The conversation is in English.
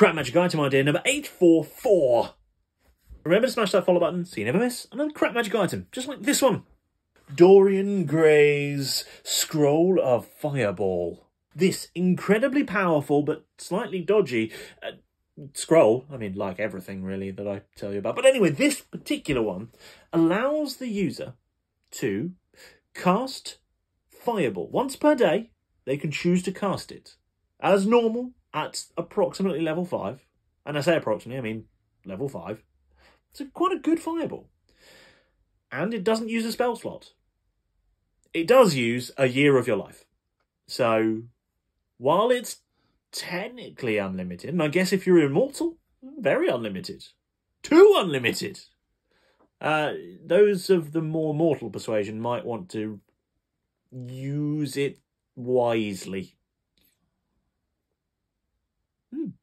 Crap Magic item idea number 844. Remember to smash that follow button so you never miss another crap magic item, just like this one. Dorian Gray's Scroll of Fireball. This incredibly powerful but slightly dodgy uh, scroll, I mean, like everything really that I tell you about, but anyway, this particular one allows the user to cast Fireball. Once per day, they can choose to cast it. As normal, at approximately level 5. And I say approximately, I mean level 5. It's a, quite a good Fireball. And it doesn't use a spell slot. It does use a year of your life. So, while it's technically unlimited, and I guess if you're immortal, very unlimited. Too unlimited! Uh, those of the more mortal persuasion might want to use it wisely. Hmm.